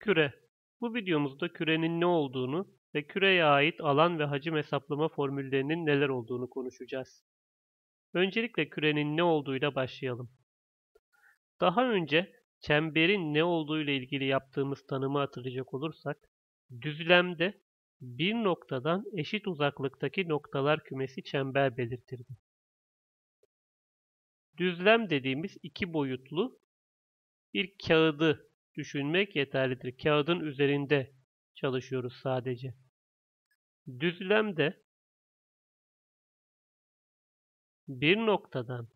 Küre. Bu videomuzda kürenin ne olduğunu ve küreye ait alan ve hacim hesaplama formüllerinin neler olduğunu konuşacağız. Öncelikle kürenin ne olduğuyla başlayalım. Daha önce çemberin ne olduğu ile ilgili yaptığımız tanımı hatırlayacak olursak, düzlemde bir noktadan eşit uzaklıktaki noktalar kümesi çember belirtirdi. Düzlem dediğimiz iki boyutlu bir kağıdı düşünmek yeterlidir. Kağıdın üzerinde çalışıyoruz sadece. Düzlemde bir noktadan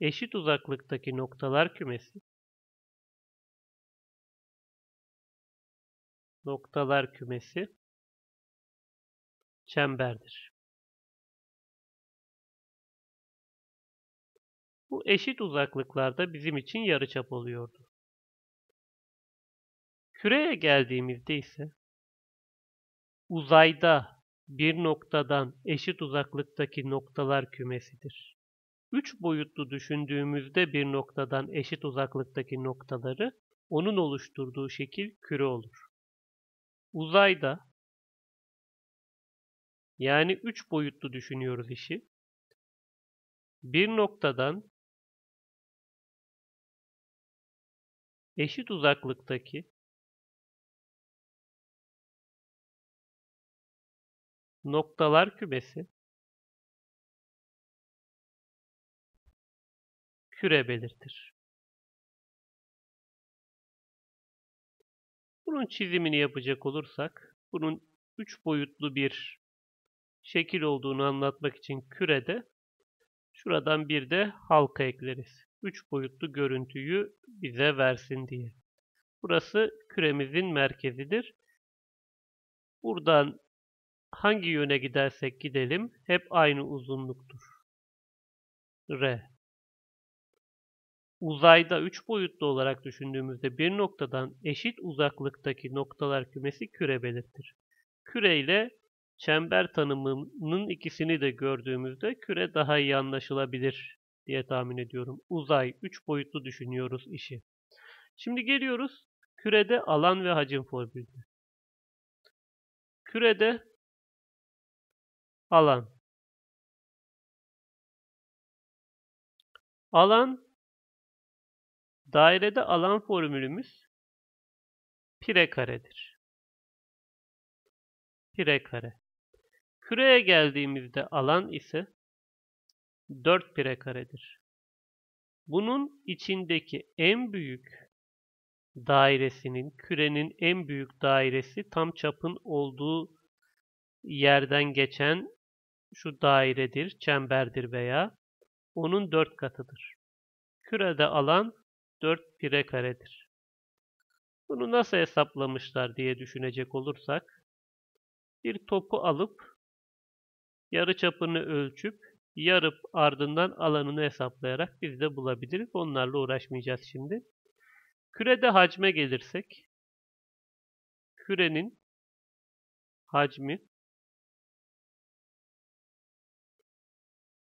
eşit uzaklıktaki noktalar kümesi noktalar kümesi çemberdir. Bu eşit uzaklıklarda bizim için yarıçap oluyordu. Küreye geldiğimizde ise uzayda bir noktadan eşit uzaklıktaki noktalar kümesidir. Üç boyutlu düşündüğümüzde bir noktadan eşit uzaklıktaki noktaları onun oluşturduğu şekil küre olur. Uzayda yani üç boyutlu düşünüyoruz işi. Bir noktadan eşit uzaklıktaki noktalar kümesi küre belirtir. Bunun çizimini yapacak olursak, bunun üç boyutlu bir şekil olduğunu anlatmak için kürede şuradan bir de halka ekleriz. Üç boyutlu görüntüyü bize versin diye. Burası küremizin merkezidir. Buradan hangi yöne gidersek gidelim hep aynı uzunluktur. R. Uzayda 3 boyutlu olarak düşündüğümüzde bir noktadan eşit uzaklıktaki noktalar kümesi küre belirtir. Küre ile çember tanımının ikisini de gördüğümüzde küre daha iyi anlaşılabilir diye tahmin ediyorum. Uzay, 3 boyutlu düşünüyoruz işi. Şimdi geliyoruz kürede alan ve hacim formülüne. Kürede alan. Alan dairede alan formülümüz pire karedir. Pire kare. Küreye geldiğimizde alan ise 4 pire karedir. Bunun içindeki en büyük dairesinin, kürenin en büyük dairesi tam çapın olduğu yerden geçen şu dairedir, çemberdir veya onun 4 katıdır. Kürede alan 4 pire karedir. Bunu nasıl hesaplamışlar diye düşünecek olursak, bir topu alıp yarı çapını ölçüp yarıp ardından alanını hesaplayarak biz de bulabiliriz. Onlarla uğraşmayacağız şimdi. Kürede hacme gelirsek, kürenin hacmi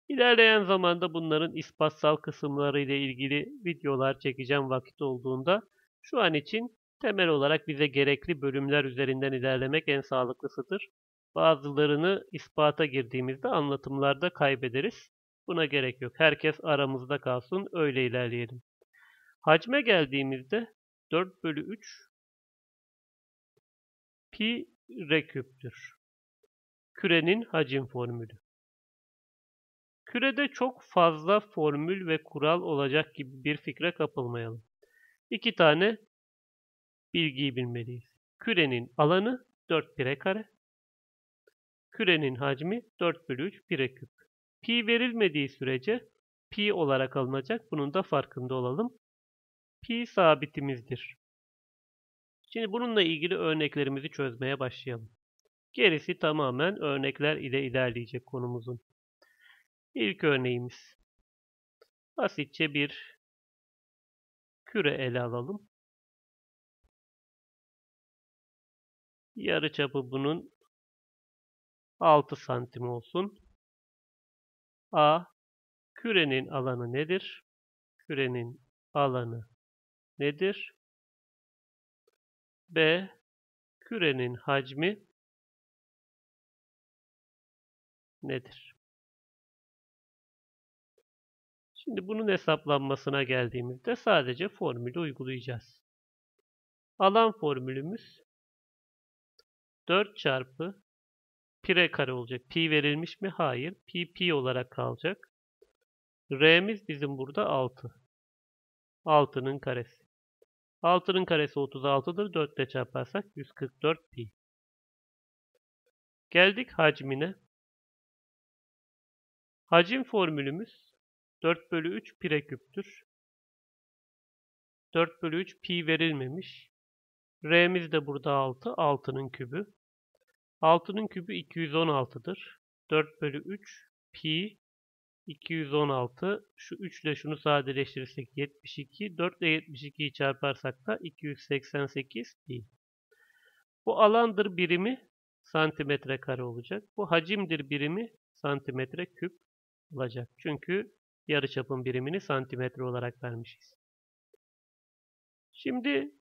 İlerleyen zamanda bunların ispatsal kısımları ile ilgili videolar çekeceğim vakit olduğunda şu an için temel olarak bize gerekli bölümler üzerinden ilerlemek en sağlıklısıdır. Bazılarını ispata girdiğimizde anlatımlarda kaybederiz. Buna gerek yok. Herkes aramızda kalsın. Öyle ilerleyelim. Hacme geldiğimizde 4 bölü 3 pi r küptür. Kürenin hacim formülü. Kürede çok fazla formül ve kural olacak gibi bir fikre kapılmayalım. İki tane bilgiyi bilmeliyiz. Kürenin alanı 4 pire kare. Kürenin hacmi 4 bölü 3 pire küp. Pi verilmediği sürece pi olarak alınacak. Bunun da farkında olalım. Pi sabitimizdir. Şimdi bununla ilgili örneklerimizi çözmeye başlayalım. Gerisi tamamen örnekler ile ilerleyecek konumuzun. İlk örneğimiz. Basitçe bir küre ele alalım. Yarıçapı bunun 6 santim olsun. A. Kürenin alanı nedir? Kürenin alanı nedir? B. Kürenin hacmi nedir? Şimdi bunun hesaplanmasına geldiğimizde sadece formülü uygulayacağız. Alan formülümüz 4 çarpı pi kare olacak. Pi verilmiş mi? Hayır. Pi pi olarak kalacak. R'miz bizim burada 6. 6'nın karesi. 6'nın karesi 36'dır. 4 ile çarparsak 144 pi. Geldik hacmine. Hacim formülümüz 4 bölü 3 pire küptür. 4 bölü 3 pi verilmemiş. R'miz de burada 6. 6'nın kübü. 6'nın kübü 216'dır. 4 bölü 3 pi 216. Şu 3 ile şunu sadeleştirirsek 72. 4 ile 72'yi çarparsak da 288 pi. Bu alandır birimi santimetre kare olacak. Bu hacimdir birimi santimetre küp olacak. Çünkü yarıçapın birimini santimetre olarak vermişiz. Şimdi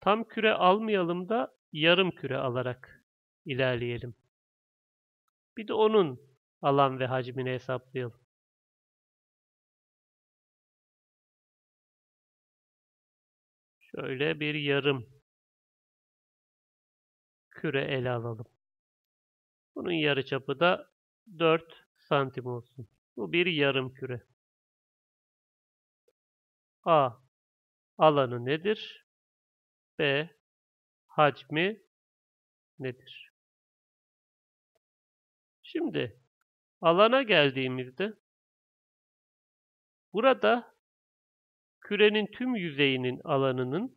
tam küre almayalım da yarım küre alarak ilerleyelim. Bir de onun alan ve hacmini hesaplayalım. Şöyle bir yarım küre ele alalım. Bunun yarıçapı da 4 santim olsun. Bu bir yarım küre. A. Alanı nedir? B. Hacmi nedir? Şimdi alana geldiğimizde burada kürenin tüm yüzeyinin alanının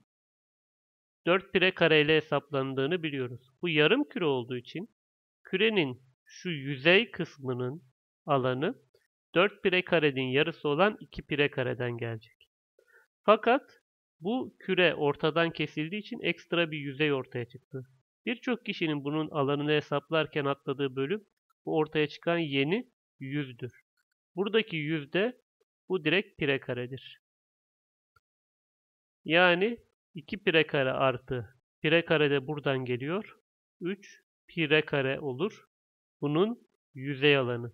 4 pire kare ile hesaplandığını biliyoruz. Bu yarım küre olduğu için kürenin şu yüzey kısmının alanı 4 pire karenin yarısı olan 2 pire kareden gelecek. Fakat bu küre ortadan kesildiği için ekstra bir yüzey ortaya çıktı. Birçok kişinin bunun alanını hesaplarken atladığı bölüm bu ortaya çıkan yeni yüzdür. Buradaki yüzde bu direkt pire karedir. Yani 2 pire kare artı pire kare de buradan geliyor. 3 pire kare olur. Bunun yüzey alanı.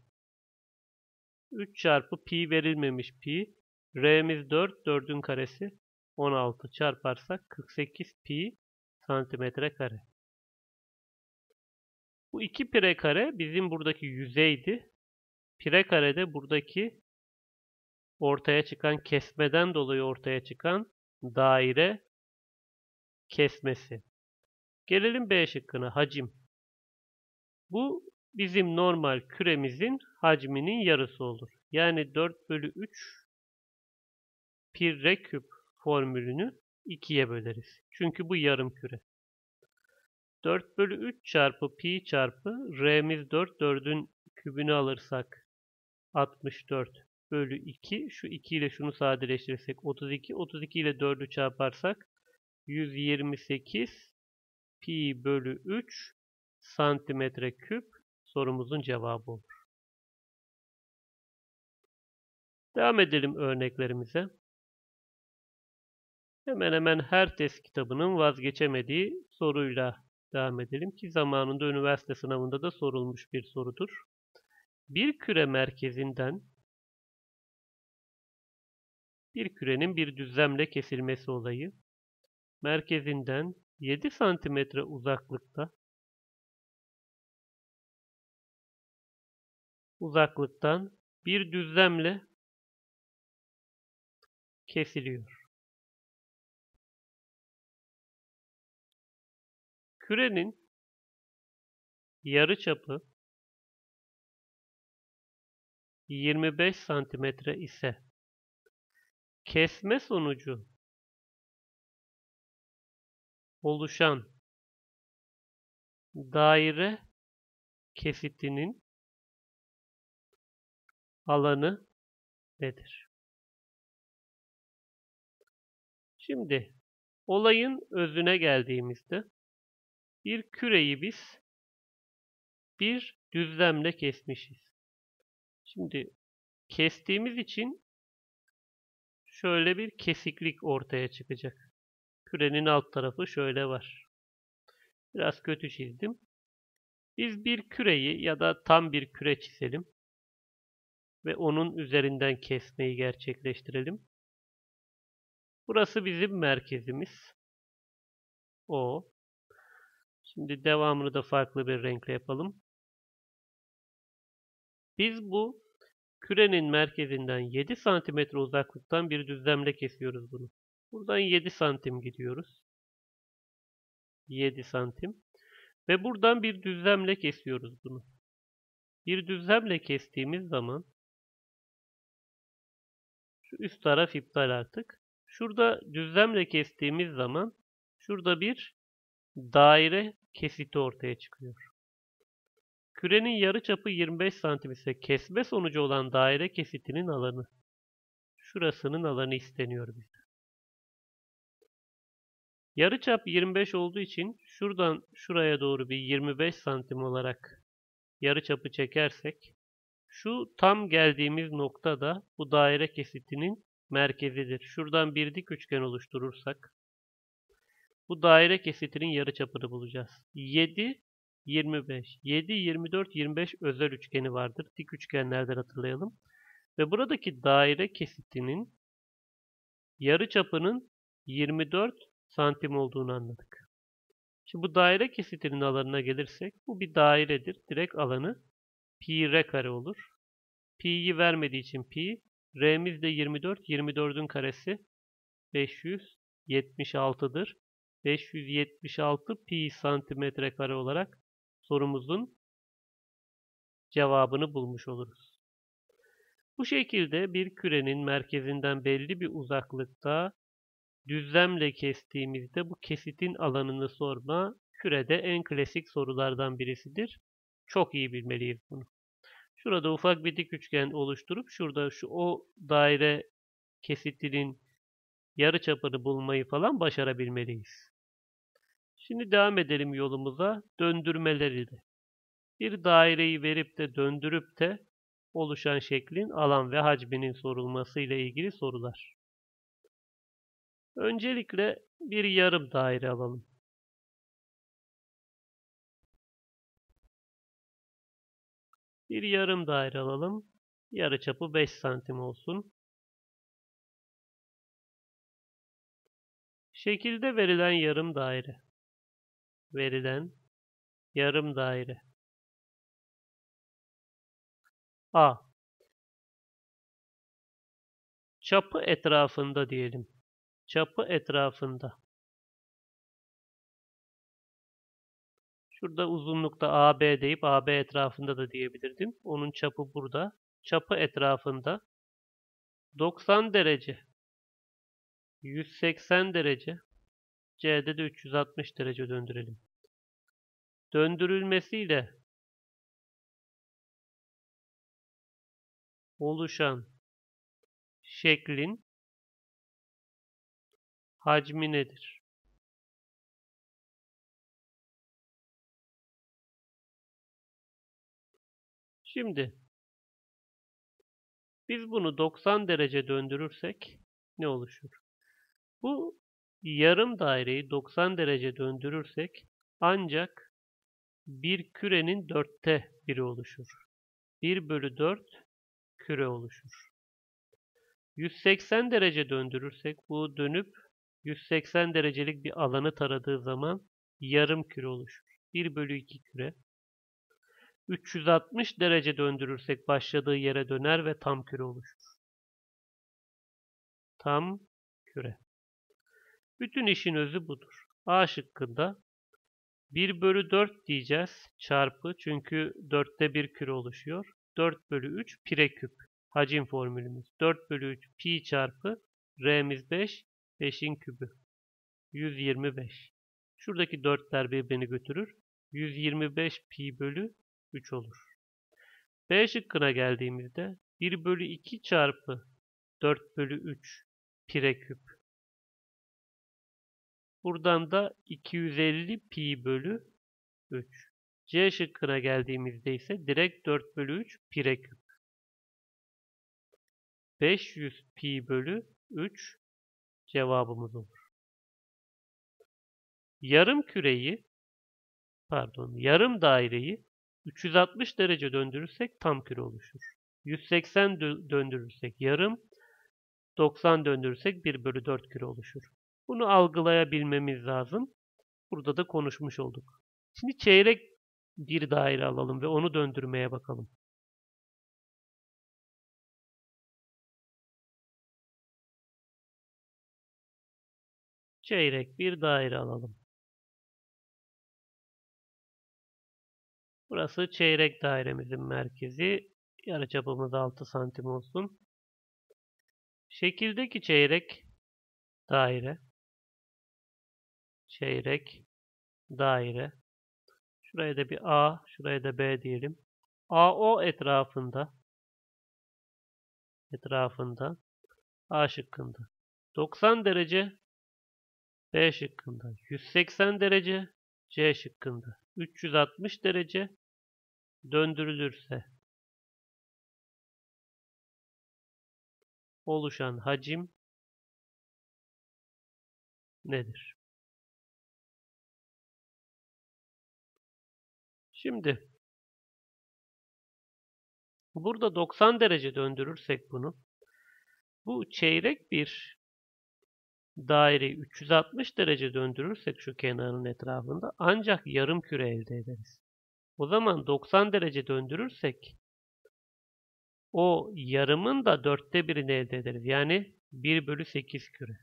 3 çarpı pi verilmemiş pi. R'miz 4, 4'ün karesi 16 çarparsak 48 pi santimetre kare. Bu iki pire kare bizim buradaki yüzeydi. Pire kare de buradaki ortaya çıkan kesmeden dolayı ortaya çıkan daire kesmesi. Gelelim B şıkkına hacim. Bu bizim normal küremizin hacminin yarısı olur. Yani 4 bölü 3 pi küp formülünü 2'ye böleriz. Çünkü bu yarım küre. 4 bölü 3 çarpı pi çarpı r'miz 4. 4'ün kübünü alırsak 64 bölü 2. Şu 2 ile şunu sadeleştirirsek 32. 32 ile 4'ü çarparsak 128 pi bölü 3 santimetre küp sorumuzun cevabı olur. Devam edelim örneklerimize. Hemen hemen her test kitabının vazgeçemediği soruyla devam edelim ki zamanında üniversite sınavında da sorulmuş bir sorudur. Bir küre merkezinden bir kürenin bir düzlemle kesilmesi olayı merkezinden 7 santimetre uzaklıkta uzaklıktan bir düzlemle kesiliyor. Kürenin yarıçapı 25 santimetre ise kesme sonucu oluşan daire kesitinin alanı nedir? Şimdi olayın özüne geldiğimizde bir küreyi biz bir düzlemle kesmişiz. Şimdi kestiğimiz için şöyle bir kesiklik ortaya çıkacak. Kürenin alt tarafı şöyle var. Biraz kötü çizdim. Biz bir küreyi ya da tam bir küre çizelim. Ve onun üzerinden kesmeyi gerçekleştirelim. Burası bizim merkezimiz. O. Şimdi devamını da farklı bir renkle yapalım. Biz bu kürenin merkezinden 7 santimetre uzaklıktan bir düzlemle kesiyoruz bunu. Buradan 7 santim gidiyoruz. 7 santim. Ve buradan bir düzlemle kesiyoruz bunu. Bir düzlemle kestiğimiz zaman şu üst taraf iptal artık. Şurada düzlemle kestiğimiz zaman şurada bir daire kesiti ortaya çıkıyor. Kürenin yarıçapı 25 santim ise kesme sonucu olan daire kesitinin alanı. Şurasının alanı isteniyor bizden. Yarıçap 25 olduğu için şuradan şuraya doğru bir 25 santim olarak yarıçapı çekersek şu tam geldiğimiz nokta da bu daire kesitinin merkezidir. Şuradan bir dik üçgen oluşturursak bu daire kesitinin yarıçapını bulacağız. 7 25. 7 24 25 özel üçgeni vardır. Dik üçgenlerden hatırlayalım. Ve buradaki daire kesitinin yarıçapının 24 santim olduğunu anladık. Şimdi bu daire kesitinin alanına gelirsek bu bir dairedir. Direkt alanı pi r kare olur. Pi'yi vermediği için pi. R'miz de 24. 24'ün karesi 576'dır. 576 pi santimetre kare olarak sorumuzun cevabını bulmuş oluruz. Bu şekilde bir kürenin merkezinden belli bir uzaklıkta düzlemle kestiğimizde bu kesitin alanını sorma kürede en klasik sorulardan birisidir. Çok iyi bilmeliyiz bunu. Şurada ufak bir dik üçgen oluşturup şurada şu o daire kesitinin yarı çapını bulmayı falan başarabilmeliyiz. Şimdi devam edelim yolumuza döndürmeleri de. Bir daireyi verip de döndürüp de oluşan şeklin alan ve hacminin sorulması ile ilgili sorular. Öncelikle bir yarım daire alalım. Bir yarım daire alalım. Yarıçapı 5 santim olsun. Şekilde verilen yarım daire. Verilen yarım daire. A. Çapı etrafında diyelim. Çapı etrafında. Şurada uzunlukta AB deyip AB etrafında da diyebilirdim. Onun çapı burada. Çapı etrafında 90 derece 180 derece C'de de 360 derece döndürelim. Döndürülmesiyle oluşan şeklin hacmi nedir? Şimdi biz bunu 90 derece döndürürsek ne oluşur? Bu yarım daireyi 90 derece döndürürsek ancak bir kürenin dörtte biri oluşur. 1 bölü 4 küre oluşur. 180 derece döndürürsek bu dönüp 180 derecelik bir alanı taradığı zaman yarım küre oluşur. 1 bölü 2 küre. 360 derece döndürürsek başladığı yere döner ve tam küre oluşur. Tam küre. Bütün işin özü budur. A şıkkında 1 bölü 4 diyeceğiz çarpı çünkü 4'te bir küre oluşuyor. 4 bölü 3 pire küp. Hacim formülümüz. 4 bölü 3 pi çarpı r'miz 5. 5'in kübü. 125. Şuradaki 4'ler birbirini götürür. 125 pi bölü 3 olur. B şıkkına geldiğimizde 1 bölü 2 çarpı 4 bölü 3 pire küp. Buradan da 250 pi bölü 3. C şıkkına geldiğimizde ise direkt 4 bölü 3 pire küp. 500 pi bölü 3 cevabımız olur. Yarım küreyi pardon yarım daireyi 360 derece döndürürsek tam küre oluşur. 180 dö- döndürürsek yarım, 90 döndürürsek 1 bölü 4 küre oluşur. Bunu algılayabilmemiz lazım. Burada da konuşmuş olduk. Şimdi çeyrek bir daire alalım ve onu döndürmeye bakalım. Çeyrek bir daire alalım. Burası çeyrek dairemizin merkezi. Yarıçapımız 6 santim olsun. Şekildeki çeyrek daire. Çeyrek daire. Şuraya da bir A, şuraya da B diyelim. AO etrafında etrafında A şıkkında 90 derece B şıkkında 180 derece C şıkkında 360 derece döndürülürse oluşan hacim nedir? Şimdi burada 90 derece döndürürsek bunu bu çeyrek bir daireyi 360 derece döndürürsek şu kenarın etrafında ancak yarım küre elde ederiz. O zaman 90 derece döndürürsek o yarımın da dörtte birini elde ederiz. Yani 1 bölü 8 küre.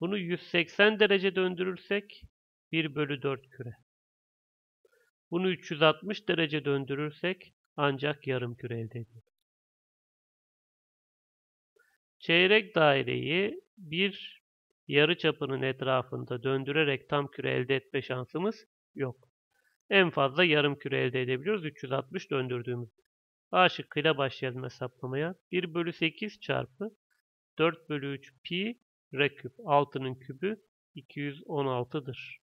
Bunu 180 derece döndürürsek 1 bölü 4 küre. Bunu 360 derece döndürürsek ancak yarım küre elde ediyoruz. Çeyrek daireyi bir yarı çapının etrafında döndürerek tam küre elde etme şansımız yok. En fazla yarım küre elde edebiliyoruz 360 döndürdüğümüz. A şıkkıyla başlayalım hesaplamaya. 1 bölü 8 çarpı 4 bölü 3 pi r küp 6'nın kübü 216'dır.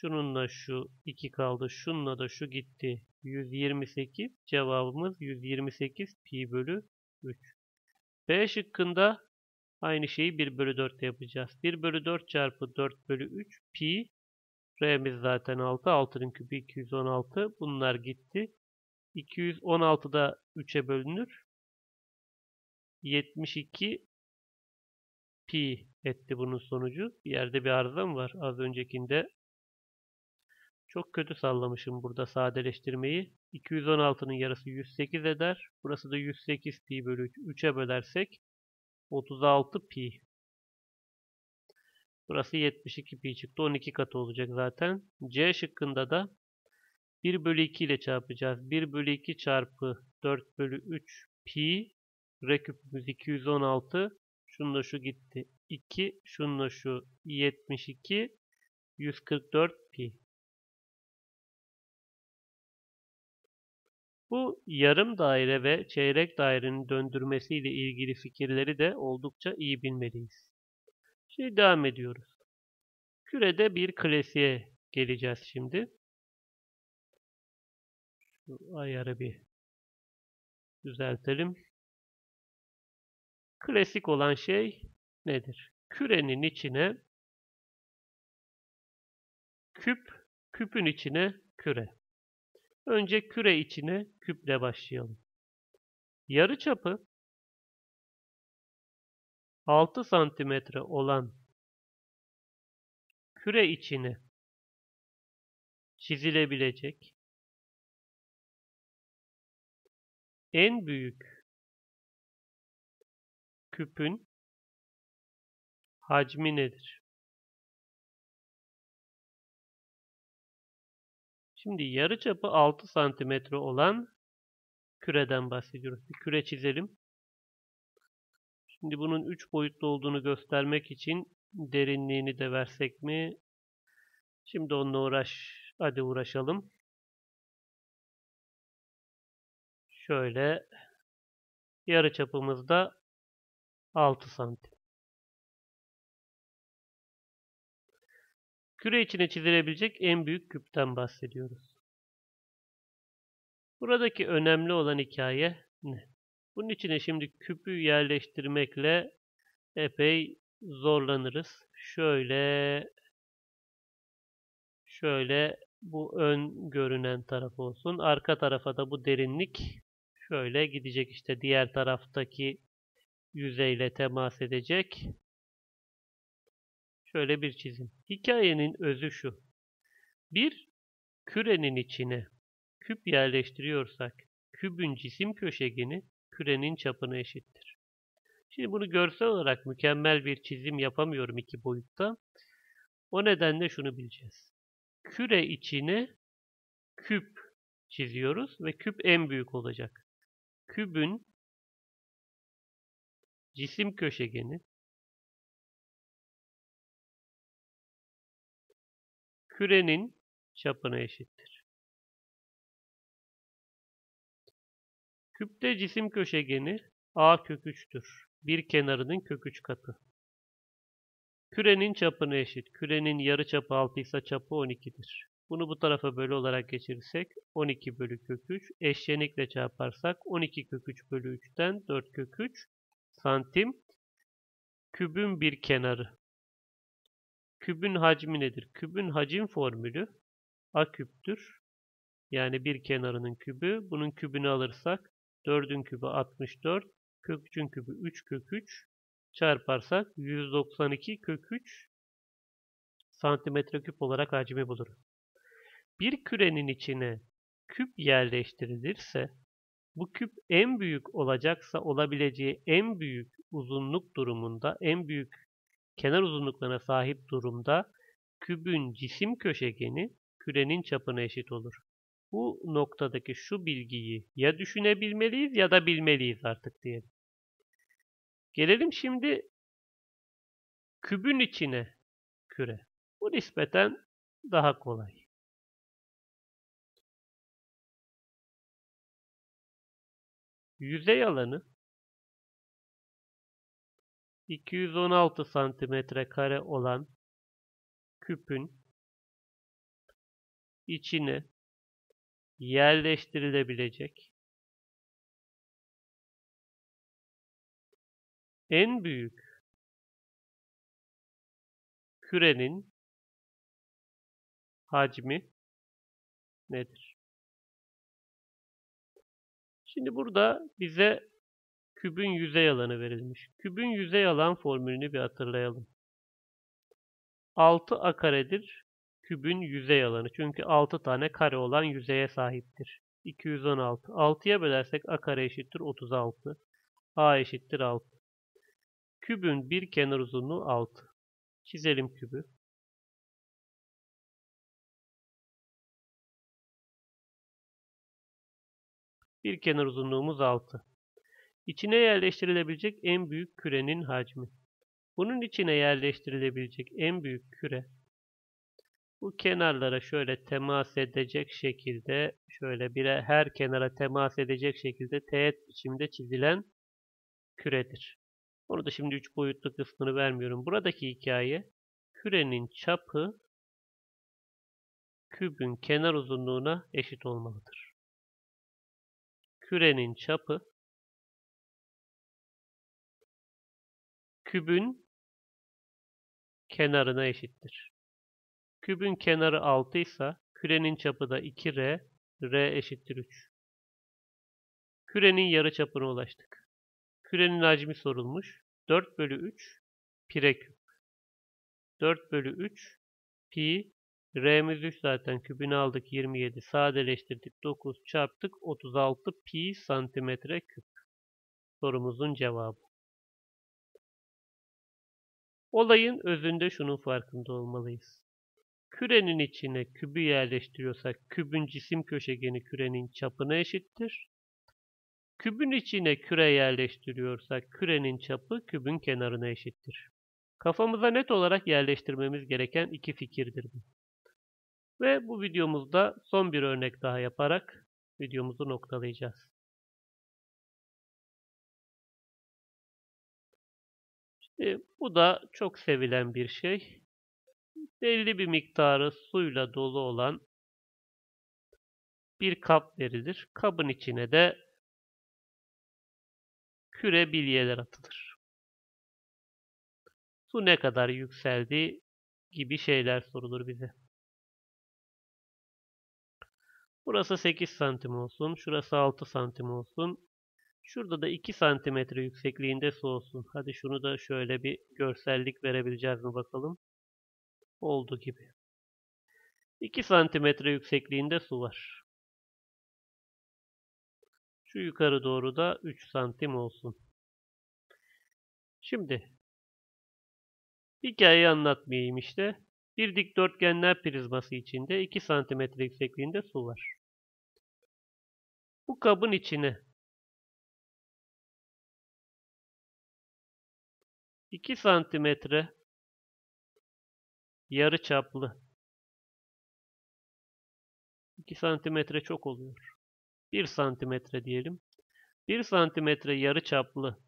Şununla şu 2 kaldı. Şununla da şu gitti. 128. Cevabımız 128 pi bölü 3. B şıkkında aynı şeyi 1 bölü 4 yapacağız. 1 bölü 4 çarpı 4 bölü 3 pi R'miz zaten 6. 6'nın küpü 216. Bunlar gitti. 216 da 3'e bölünür. 72 pi etti bunun sonucu. Bir yerde bir arızam var. Az öncekinde çok kötü sallamışım burada sadeleştirmeyi. 216'nın yarısı 108 eder. Burası da 108 pi bölü 3. 3'e bölersek 36 pi. Burası 72 pi çıktı. 12 katı olacak zaten. C şıkkında da 1 bölü 2 ile çarpacağız. 1 bölü 2 çarpı 4 bölü 3 pi. R küpümüz 216. Şununla şu gitti. 2. Şununla şu 72. 144 pi. Bu yarım daire ve çeyrek dairenin döndürmesiyle ilgili fikirleri de oldukça iyi bilmeliyiz. Şimdi devam ediyoruz. Kürede bir klasiğe geleceğiz şimdi. Şu ayarı bir düzeltelim. Klasik olan şey nedir? Kürenin içine küp, küpün içine küre. Önce küre içine küple başlayalım. Yarıçapı 6 santimetre olan küre içine çizilebilecek en büyük küpün hacmi nedir? Şimdi yarıçapı 6 santimetre olan küreden bahsediyoruz. Bir küre çizelim. Şimdi bunun 3 boyutlu olduğunu göstermek için derinliğini de versek mi? Şimdi onunla uğraş. Hadi uğraşalım. Şöyle yarı çapımızda 6 santim. Küre içine çizilebilecek en büyük küpten bahsediyoruz. Buradaki önemli olan hikaye ne? Bunun içine şimdi küpü yerleştirmekle epey zorlanırız. Şöyle şöyle bu ön görünen taraf olsun. Arka tarafa da bu derinlik şöyle gidecek işte diğer taraftaki yüzeyle temas edecek. Şöyle bir çizim. Hikayenin özü şu. Bir kürenin içine küp yerleştiriyorsak kübün cisim köşegeni kürenin çapına eşittir. Şimdi bunu görsel olarak mükemmel bir çizim yapamıyorum iki boyutta. O nedenle şunu bileceğiz. Küre içine küp çiziyoruz ve küp en büyük olacak. Kübün cisim köşegeni kürenin çapına eşittir. Küpte cisim köşegeni a kök 3'tür. Bir kenarının kök 3 katı. Kürenin çapına eşit. Kürenin yarı çapı 6 ise çapı 12'dir. Bunu bu tarafa bölü olarak geçirirsek 12 bölü kök 3. Eşlenikle çarparsak 12 kök 3 bölü 3'ten 4 kök 3 santim. Kübün bir kenarı. Kübün hacmi nedir? Kübün hacim formülü a küptür. Yani bir kenarının kübü. Bunun kübünü alırsak 4'ün kübü 64. Kök 3'ün kübü 3 kök 3 çarparsak 192 kök 3 santimetre küp olarak hacmi buluruz. Bir kürenin içine küp yerleştirilirse bu küp en büyük olacaksa olabileceği en büyük uzunluk durumunda, en büyük kenar uzunluklarına sahip durumda kübün cisim köşegeni kürenin çapına eşit olur. Bu noktadaki şu bilgiyi ya düşünebilmeliyiz ya da bilmeliyiz artık diyelim. Gelelim şimdi kübün içine küre. Bu nispeten daha kolay. Yüzey alanı 216 santimetre kare olan küpün içine yerleştirilebilecek en büyük kürenin hacmi nedir? Şimdi burada bize kübün yüzey alanı verilmiş. Kübün yüzey alan formülünü bir hatırlayalım. 6 a karedir kübün yüzey alanı. Çünkü 6 tane kare olan yüzeye sahiptir. 216. 6'ya bölersek a kare eşittir 36. a eşittir 6. Kübün bir kenar uzunluğu 6. Çizelim kübü. Bir kenar uzunluğumuz 6. İçine yerleştirilebilecek en büyük kürenin hacmi. Bunun içine yerleştirilebilecek en büyük küre bu kenarlara şöyle temas edecek şekilde şöyle bire her kenara temas edecek şekilde teğet biçimde çizilen küredir. Onu da şimdi 3 boyutlu kısmını vermiyorum. Buradaki hikaye kürenin çapı kübün kenar uzunluğuna eşit olmalıdır. Kürenin çapı kübün kenarına eşittir. Kübün kenarı 6 ise kürenin çapı da 2R, R eşittir 3. Kürenin yarı çapına ulaştık. Kürenin hacmi sorulmuş. 4 bölü 3 pire küp. 4 bölü 3 pi R'miz 3 zaten kübünü aldık 27 sadeleştirdik 9 çarptık 36 pi santimetre küp. Sorumuzun cevabı. Olayın özünde şunun farkında olmalıyız. Kürenin içine kübü yerleştiriyorsak kübün cisim köşegeni kürenin çapına eşittir. Kübün içine küre yerleştiriyorsak kürenin çapı kübün kenarına eşittir. Kafamıza net olarak yerleştirmemiz gereken iki fikirdir bu. Ve bu videomuzda son bir örnek daha yaparak videomuzu noktalayacağız. İşte bu da çok sevilen bir şey belli bir miktarı suyla dolu olan bir kap verilir. Kabın içine de küre bilyeler atılır. Su ne kadar yükseldi gibi şeyler sorulur bize. Burası 8 santim olsun. Şurası 6 santim olsun. Şurada da 2 santimetre yüksekliğinde su olsun. Hadi şunu da şöyle bir görsellik verebileceğiz mi bakalım. Oldu gibi. 2 santimetre yüksekliğinde su var. Şu yukarı doğru da 3 santim olsun. Şimdi hikayeyi anlatmayayım işte. Bir dikdörtgenler prizması içinde 2 santimetre yüksekliğinde su var. Bu kabın içine 2 santimetre yarı çaplı 2 santimetre çok oluyor. 1 santimetre diyelim. 1 santimetre yarı çaplı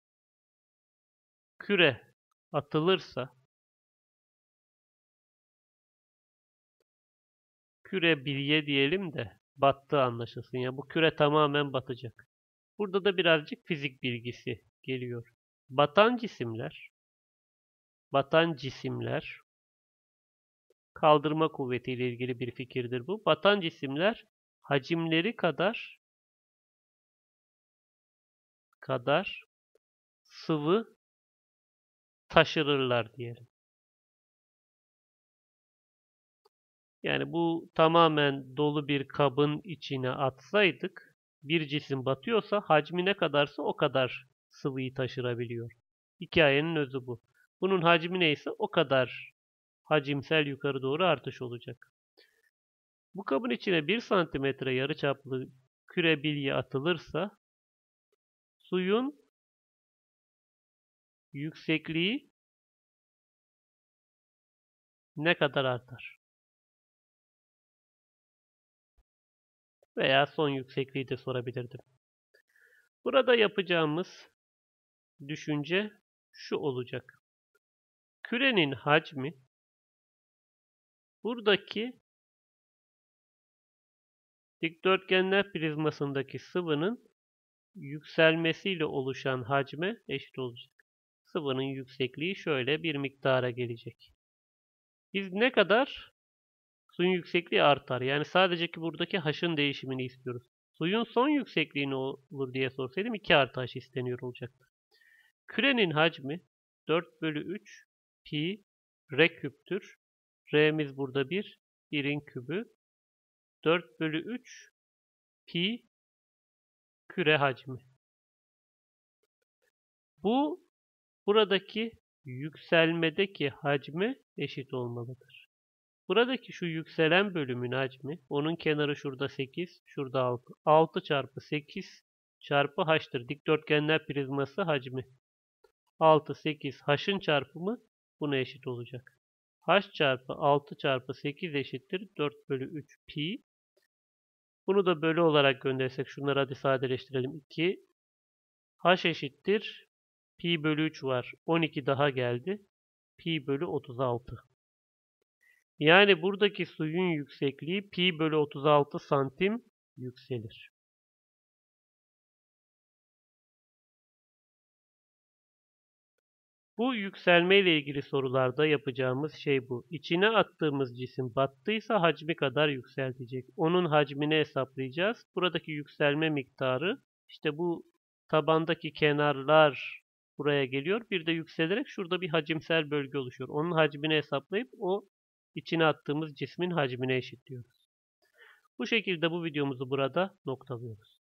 küre atılırsa küre bilye diyelim de battığı anlaşılsın. Ya bu küre tamamen batacak. Burada da birazcık fizik bilgisi geliyor. Batan cisimler batan cisimler kaldırma kuvvetiyle ilgili bir fikirdir bu. Batan cisimler hacimleri kadar kadar sıvı taşırırlar diyelim. Yani bu tamamen dolu bir kabın içine atsaydık bir cisim batıyorsa hacmi ne kadarsa o kadar sıvıyı taşırabiliyor. Hikayenin özü bu. Bunun hacmi neyse o kadar hacimsel yukarı doğru artış olacak. Bu kabın içine 1 santimetre yarıçaplı küre bilye atılırsa suyun yüksekliği ne kadar artar? Veya son yüksekliği de sorabilirdim. Burada yapacağımız düşünce şu olacak. Kürenin hacmi buradaki dikdörtgenler prizmasındaki sıvının yükselmesiyle oluşan hacme eşit olacak. Sıvının yüksekliği şöyle bir miktara gelecek. Biz ne kadar suyun yüksekliği artar. Yani sadece ki buradaki h'ın değişimini istiyoruz. Suyun son yüksekliği ne olur diye sorsaydım 2 artı h isteniyor olacaktı. Kürenin hacmi 4 bölü 3 pi r küptür. R'miz burada 1. 1'in kübü. 4 bölü 3 pi küre hacmi. Bu buradaki yükselmedeki hacmi eşit olmalıdır. Buradaki şu yükselen bölümün hacmi, onun kenarı şurada 8, şurada 6. 6 çarpı 8 çarpı h'tır. Dikdörtgenler prizması hacmi. 6, 8, h'ın çarpımı buna eşit olacak. h çarpı 6 çarpı 8 eşittir 4 bölü 3 pi. Bunu da bölü olarak göndersek şunları hadi sadeleştirelim. 2 h eşittir pi bölü 3 var. 12 daha geldi. Pi bölü 36. Yani buradaki suyun yüksekliği pi bölü 36 santim yükselir. Bu yükselme ile ilgili sorularda yapacağımız şey bu. İçine attığımız cisim battıysa hacmi kadar yükseltecek. Onun hacmini hesaplayacağız. Buradaki yükselme miktarı işte bu tabandaki kenarlar buraya geliyor. Bir de yükselerek şurada bir hacimsel bölge oluşuyor. Onun hacmini hesaplayıp o içine attığımız cismin hacmine eşitliyoruz. Bu şekilde bu videomuzu burada noktalıyoruz.